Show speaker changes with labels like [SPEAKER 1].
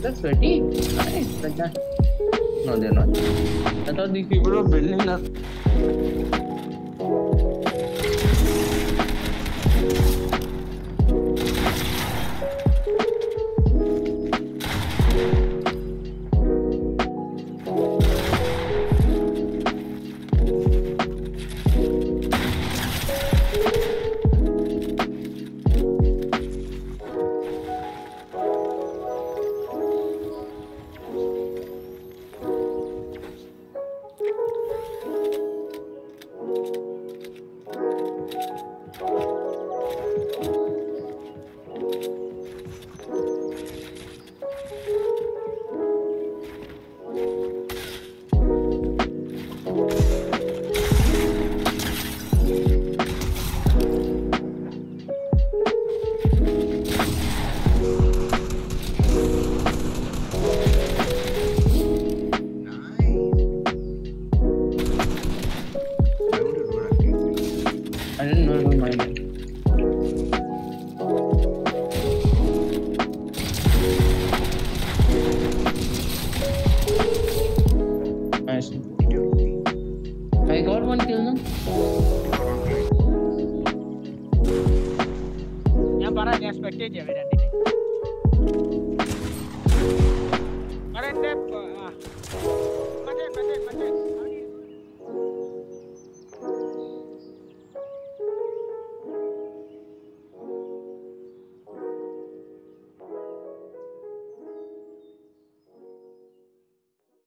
[SPEAKER 1] They're sweaty. Nice. Like that. No, they're not. I thought these people were building up. I didn't know it was mine. Nice. I got one kill now.
[SPEAKER 2] ഞാൻ പറയാം ഞാൻ spectate ചെയ്യാം ഇവര്